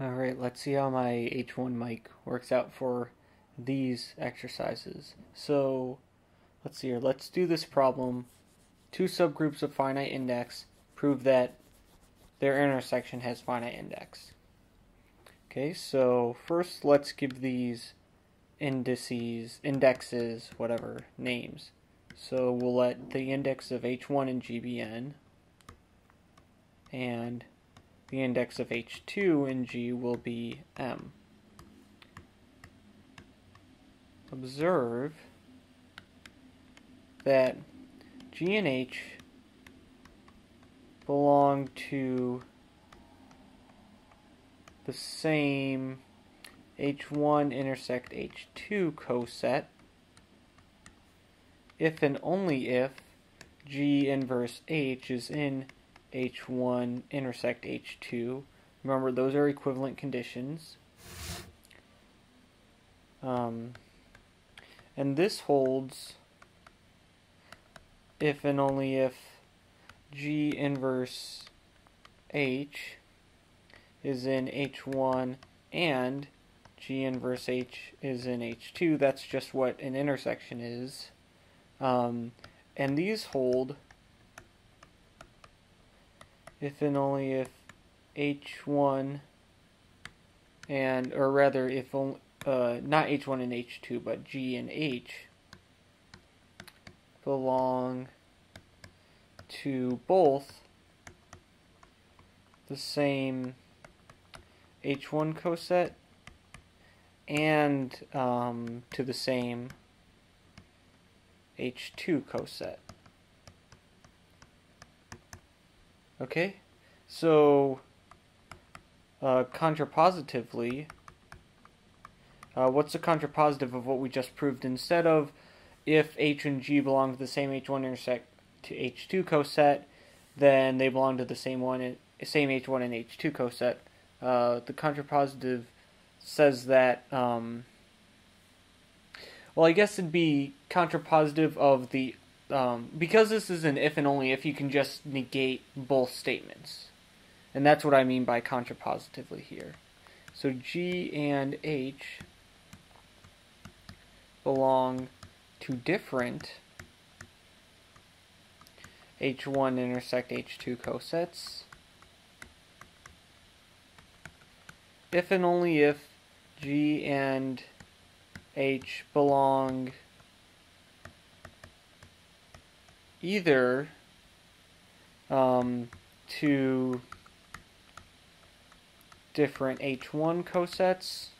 Alright, let's see how my H1 mic works out for these exercises. So, let's see here. Let's do this problem. Two subgroups of finite index prove that their intersection has finite index. Okay, so first let's give these indices, indexes, whatever, names. So we'll let the index of H1 and GBN and the index of H2 in G will be M. Observe that G and H belong to the same H1 intersect H2 coset if and only if G inverse H is in H1 intersect H2. Remember, those are equivalent conditions. Um, and this holds if and only if G inverse H is in H1 and G inverse H is in H2. That's just what an intersection is. Um, and these hold if and only if H1 and, or rather, if only, uh, not H1 and H2, but G and H belong to both the same H1 coset and um, to the same H2 coset. Okay, so uh, contrapositively, uh, what's the contrapositive of what we just proved? Instead of if H and G belong to the same H1 intersect to H2 coset, then they belong to the same one, same H1 and H2 coset. Uh, the contrapositive says that. Um, well, I guess it'd be contrapositive of the um, because this is an if and only if, you can just negate both statements. And that's what I mean by contrapositively here. So G and H belong to different H1 intersect H2 cosets if and only if G and H belong either um, to different H1 cosets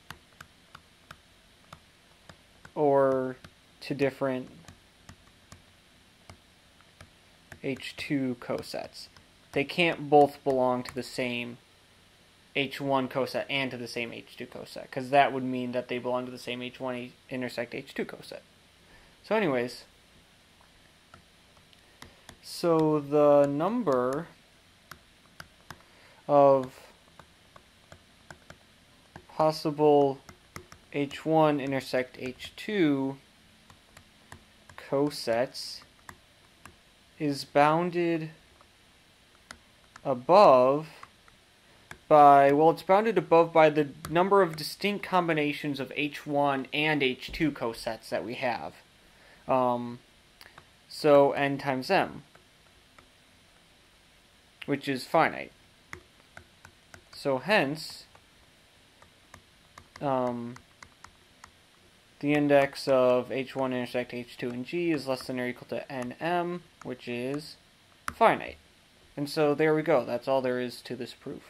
or to different H2 cosets. They can't both belong to the same H1 coset and to the same H2 coset, because that would mean that they belong to the same H1 intersect H2 coset. So anyways, so the number of possible H1 intersect H2 cosets is bounded above by, well, it's bounded above by the number of distinct combinations of H1 and H2 cosets that we have. Um, so n times m which is finite. So hence, um, the index of h1 intersect h2 and g is less than or equal to nm, which is finite. And so there we go. That's all there is to this proof.